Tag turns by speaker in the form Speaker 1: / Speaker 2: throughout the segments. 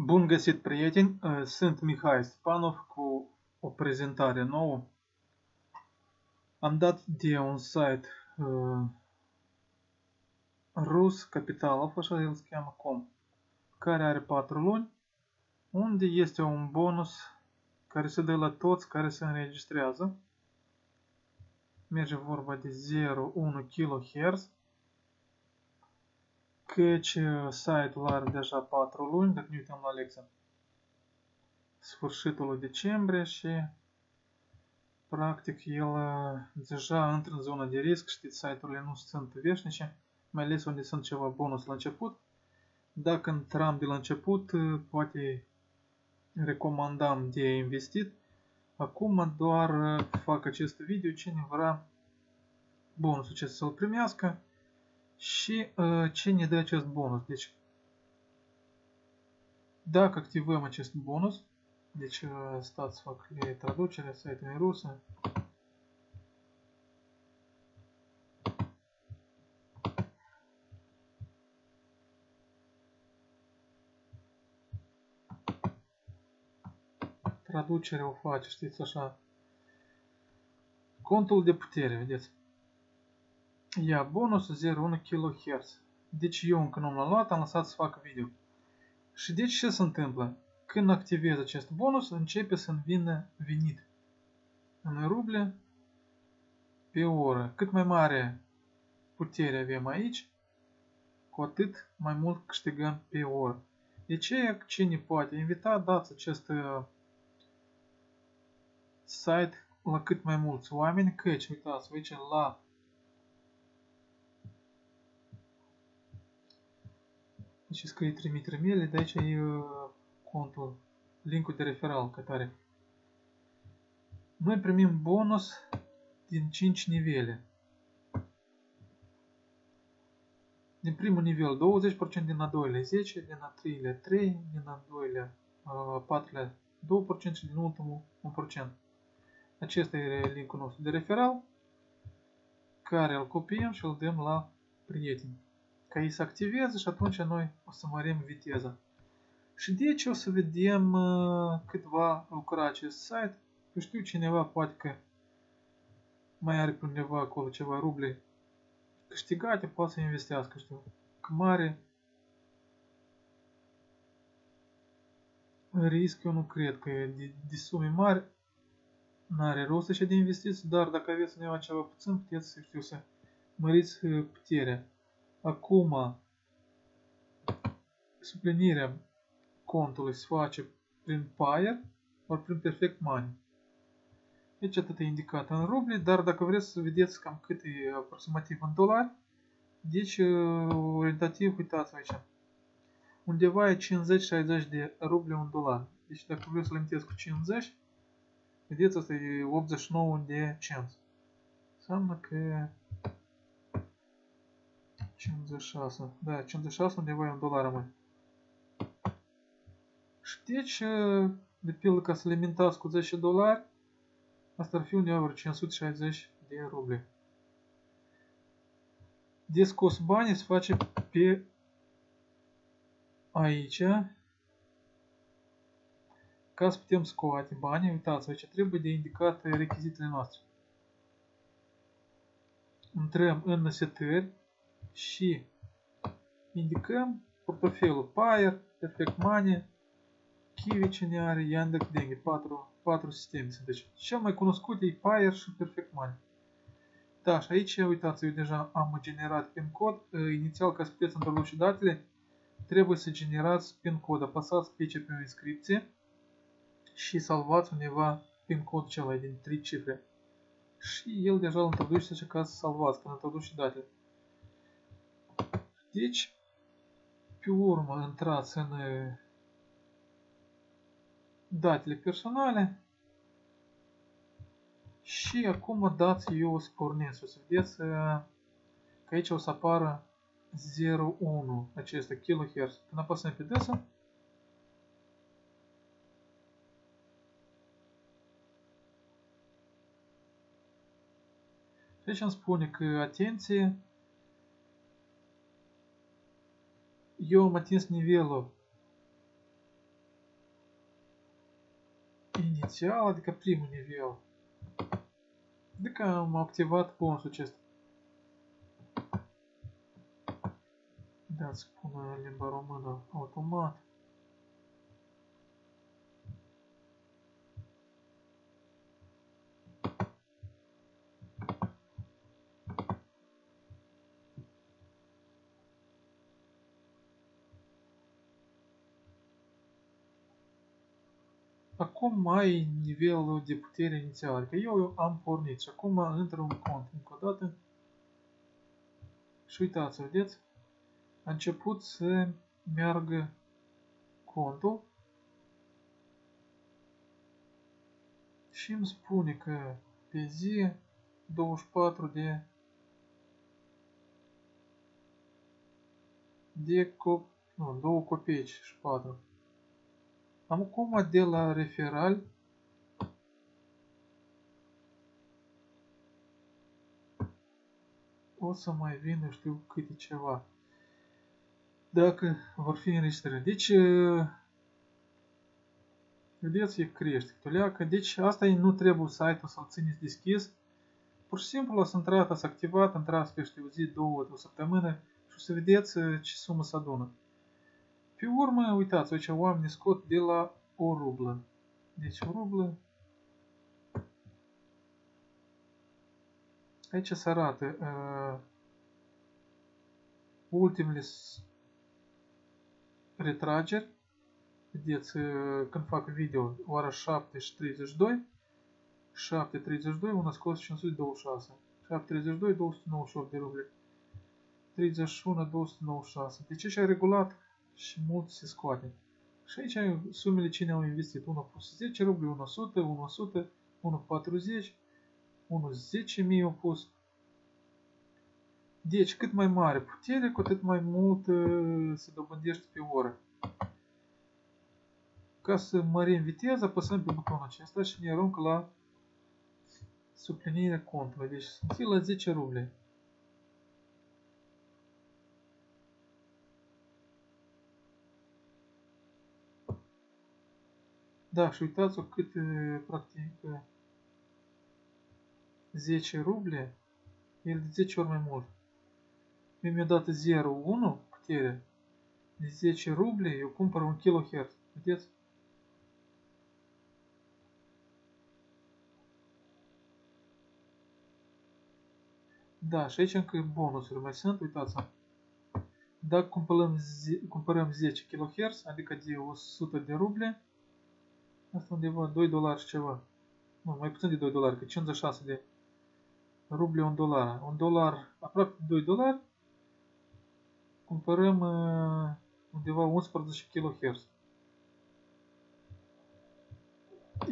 Speaker 1: Bun găsit, prieteni! Sunt Mihai Spanov cu o prezentare nouă. Am dat de un site uh, rus, Capitalov, așa el se cheamă com, care are 4 luni, unde este un bonus care se dă la toți care se înregistrează. Merge vorba de 0,1 kHz căci uh, site-ul are deja 4 luni, dacă ne uităm la Alexa. Sfârșitul decembrie și practic el uh, deja intră în zona de risc, știți, site-urile nu sunt veșnice, mai ales unde sunt ceva bonus la început. Dacă intram de la început, uh, poate recomandam de investit. Acum doar fac acest video, cine vrea bonusul acesta să-l primească, și uh, ce ne dă acest bonus. Deci, dacă activăm acest bonus, deci uh, stați fac traducerea site-ului rusă, traducerea o face, știți așa, contul de putere, vedeți? Ia, bonus 0,1 kHz. Deci eu încă nu l-am luat, am lăsat să fac video. Și deci ce se întâmplă? Când activez acest bonus, începe să-mi vină venit. În ruble pe oră. Cât mai mare putere avem aici, cu atât mai mult câștigăm pe oră. De ce cine poate invita, dați acest uh, site la cât mai mulți oameni, căci, uitați, aici la Deci scrie trimitere mele, de aici e uh, contul, linkul de referal cătare. Noi primim bonus din 5 nivele. Din primul nivel 20%, din a doilea 10%, din a treilea 3%, din a doilea a patrulea 2% și din ultimul 1%. Acesta e linkul nostru de referal, care îl copiem și îl dăm la prieteni ca ei să activeze și atunci noi o să mărim viteza. Și de ce o să vedem uh, cât va lucra acest site. Eu știu cineva poate că mai are pe undeva acolo ceva ruble câștigate, poate să investească, știu. Că mare risc eu nu cred că e de, de sume mari n-are rost așa de investiții, dar dacă aveți undeva ceva puțin, puteți să știu să măriți uh, puterea. Acum, suplinirea contului se face prin Payer ori prin Perfect Money. Deci atât e indicat în rubli, dar dacă vreți să vedeți cam cât e aproximativ în dolari, deci uh, orientativ, uitați aici, undeva e 50-60 de rubli un dolar. Deci dacă vreți să limitez cu 50, vedeți, asta e 89 de cenți. Înseamnă că 56. Da, 56 undeva e un dolar mai. Și deci, de pildă, ca să le mintați cu 10 dolari, asta ar fi undeva vreo 560 de ruble. De scos banii se face pe aici. Ca să putem scoate banii, uitați, aici trebuie de indicat rechizitele noastre. Intrăm în setări și indicăm portofelul Payer, Perfect Money, Kiwi cine are, Yandex Dengue, 4, 4 sisteme sunt. Deci cel mai cunoscut e Payer și Perfect Money. Da, și aici, uitați, eu deja am generat pin cod. Inițial, ca să puteți introduce datele, trebuie să generați pin cod. Apăsați pe ce pe o inscripție și salvați undeva pin cod cel din 3 cifre. Și el deja îl introduce și ca să salvați, când introduce datele. Deci, pe urmă intrați în datele personale și acum dați eu o să pornesc. O să vedeți că aici o să apară 0,1 acesta kHz. Când apăsăm pe desa, și aici îmi spune că, atenție, Eu am atins nivelul inițial, adică primul nivel. Adică am activat bonusul acesta. Dați spune limba română automat. Acum ai nivelul de putere inițial. Adică eu am pornit și acum intră un cont încă o dată. Și uitați, vedeți? A început să meargă contul și îmi spune că pe zi 24 de de cop, nu, 2 copeici și 4. Acum de la referal o să mai vin, nu știu câte ceva. Dacă vor fi înregistrări. Deci, vedeți, e crește câtuleacă. Deci, asta e, nu trebuie site-ul să-l țineți deschis. Pur și simplu, ați intrat, ați activat, intrați peste o zi, două, o săptămână și o să vedeți ce sumă se adună. Pe urmă, uitați, aici oamenii scot de la o rublă. Deci o rublă. Aici se arată uh, ultimele retrageri. Vedeți, uh, când fac video, ora 7 și 32. 7.32, una scos 526. 7.32, 298 de ruble. 31, 296. Deci aici e regulat și mult se scoate. Și aici sumele cine au investit. Unul a pus 10 rubli, 1 100, 1 100, 1 40, 1 10.000 au pus. Deci, cât mai mare putere, cu atât mai mult uh, se dobândește pe oră. Ca să mărim viteza, apăsăm pe butonul acesta și ne aruncă la suplinirea contului. Deci sunt la 10 ruble. Cât, practic, 10 ruble, el de 10 ori mai mult. Mie mi-a dat 0,1 putere. De 10 ruble eu cumpăr 1 kHz. Vedeți? Da, și aici încă bonusuri mai sunt, uitați-vă. Dacă cumpărăm, cumpărăm 10 kHz, adică de 100 de ruble, Asta undeva 2 dolari și ceva. Nu, mai puțin de 2 dolari, că 56 de ruble un dolar. Un dolar, aproape 2 dolari, cumpărăm uh, undeva 11 kHz.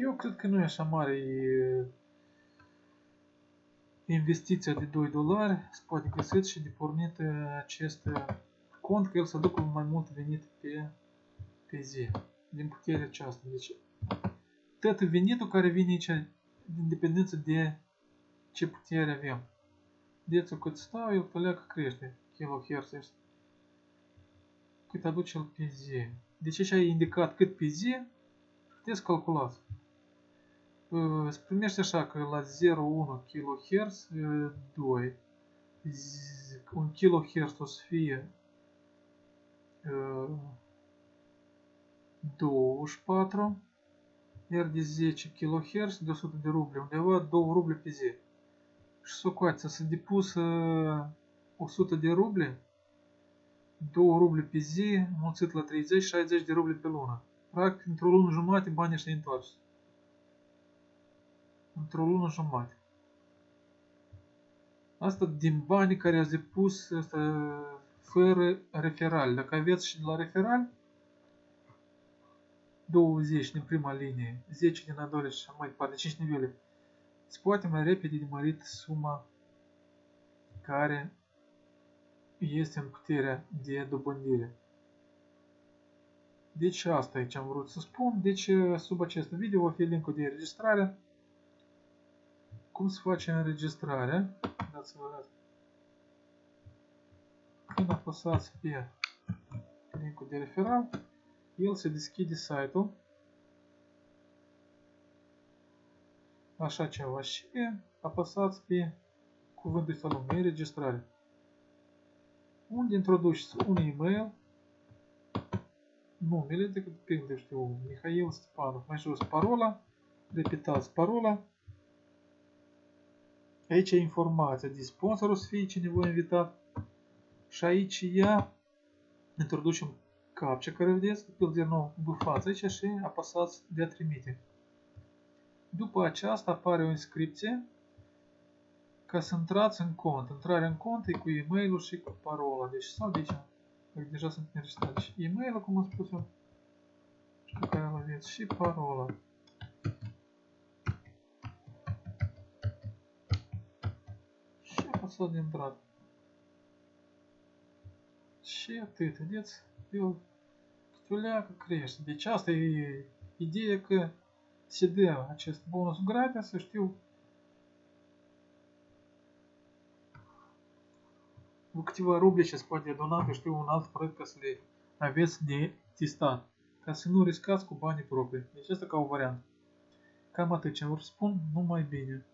Speaker 1: Eu cred că nu e așa mare e, investiția de 2 dolari, se poate găsit și de pornit acest cont, că el să ducă mai mult venit pe, pe zi, din puterea aceasta. Deci tot venitul care vine aici, din dependență de ce putere avem. Dețul cât stau, el pleacă crește, kilohertz ăsta. Cât aduce el pe zi. Deci aici ai indicat cât pe zi, puteți calculați. Se primește așa că la 0,1 kHz 2. 1 kHz o să fie 24 iar de 10 kHz de 100 de ruble, undeva 2 ruble pe zi. Și socoați, să depus 100 de ruble, 2 ruble pe zi, mulțit la 30, 60 de ruble pe lună. Practic, într-o lună jumate, banii ăștia întoarce. Într-o lună jumate. Asta din banii care ați depus asta, fără referal. Dacă aveți și la referal, 20 din prima linie, 10 din a doua și mai departe, 5 nivele. Se poate mai repede de mărit suma care este în puterea de dobândire. Deci asta e ce am vrut să spun. Deci sub acest video va fi linkul de înregistrare. Cum se face înregistrarea? Dați să vă arăt. Când apăsați pe linkul de referat, el se deschide site-ul. Așa ceva și apăsați pe cuvântul ăsta lung, înregistrare. Unde introduci un e-mail, numele, de pildă știu, Mihail Stepanov, mai jos parola, repetați parola, aici e informația. De sponsorul să fie cineva invitat. Și aici ea introducem captcha care vedeți, de din nou bufați aici și apăsați de a trimite. După aceasta apare o inscripție ca să intrați în cont. Intrarea în cont e cu e-mail-ul și cu parola. Deci sau de aici, dacă deja sunt înregistrat. Și e-mail-ul, cum am spus eu, și pe care îl aveți, și parola. Și apăsați de intrat. Și atât, vedeți? E ideea că se dă acest bonus gratis, să știu cu câteva ruble ce se poate dona, că știu un alt proiect ca să le aveți de testat, ca să nu riscați cu banii proprii. Deci asta ca o variantă. Cam atât ce vor spun, numai bine.